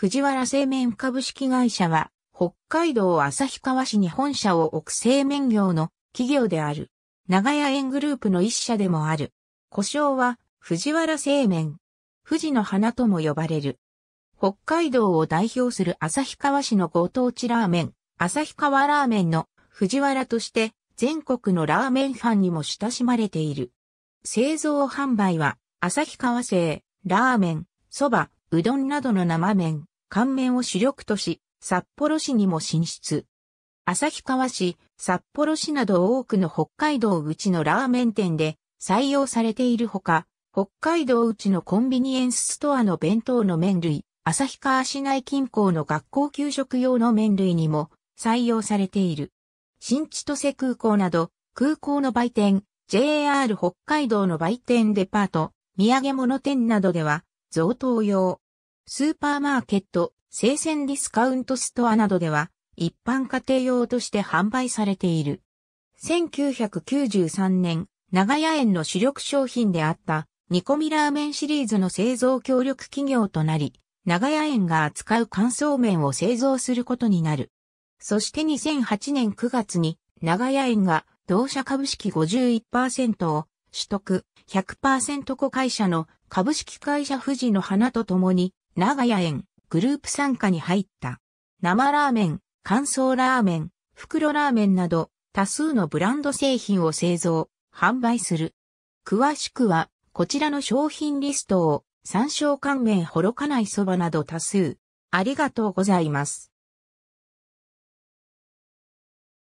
藤原製麺株式会社は、北海道旭川市に本社を置く製麺業の企業である。長屋園グループの一社でもある。故障は、藤原製麺。富士の花とも呼ばれる。北海道を代表する旭川市のご当地ラーメン、旭川ラーメンの藤原として全国のラーメンファンにも親しまれている。製造販売は旭川製、ラーメン、蕎麦、うどんなどの生麺、乾麺を主力とし、札幌市にも進出。旭川市、札幌市など多くの北海道内のラーメン店で採用されているほか、北海道内のコンビニエンスストアの弁当の麺類、旭川市内近郊の学校給食用の麺類にも採用されている。新千歳空港など空港の売店、JR 北海道の売店デパート、土産物店などでは贈答用。スーパーマーケット、生鮮ディスカウントストアなどでは一般家庭用として販売されている。1993年、長屋園の主力商品であった煮込みラーメンシリーズの製造協力企業となり、長屋園が扱う乾燥麺を製造することになる。そして2008年9月に長屋園が同社株式51%を取得100%子会社の株式会社富士の花とともに長屋園グループ参加に入った。生ラーメン、乾燥ラーメン、袋ラーメンなど多数のブランド製品を製造、販売する。詳しくはこちらの商品リストを参照乾麺ほろかないそばなど多数。ありがとうございます。